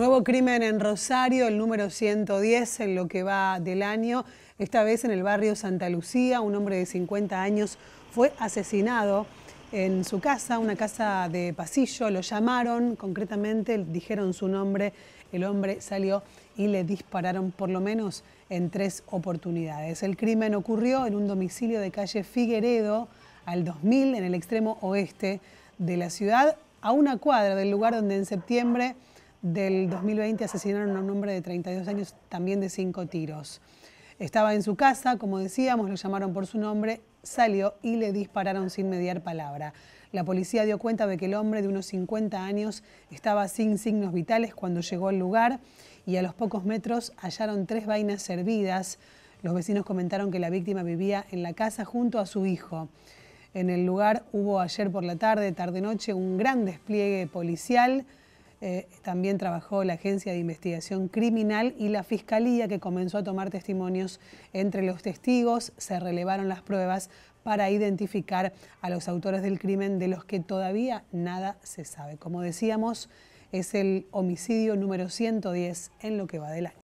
Nuevo crimen en Rosario, el número 110 en lo que va del año. Esta vez en el barrio Santa Lucía, un hombre de 50 años fue asesinado en su casa, una casa de pasillo. Lo llamaron, concretamente dijeron su nombre. El hombre salió y le dispararon por lo menos en tres oportunidades. El crimen ocurrió en un domicilio de calle Figueredo al 2000 en el extremo oeste de la ciudad, a una cuadra del lugar donde en septiembre del 2020 asesinaron a un hombre de 32 años, también de cinco tiros. Estaba en su casa, como decíamos, lo llamaron por su nombre, salió y le dispararon sin mediar palabra. La policía dio cuenta de que el hombre de unos 50 años estaba sin signos vitales cuando llegó al lugar y a los pocos metros hallaron tres vainas servidas. Los vecinos comentaron que la víctima vivía en la casa junto a su hijo. En el lugar hubo ayer por la tarde, tarde-noche, un gran despliegue policial. Eh, también trabajó la Agencia de Investigación Criminal y la Fiscalía que comenzó a tomar testimonios entre los testigos. Se relevaron las pruebas para identificar a los autores del crimen de los que todavía nada se sabe. Como decíamos, es el homicidio número 110 en lo que va del año.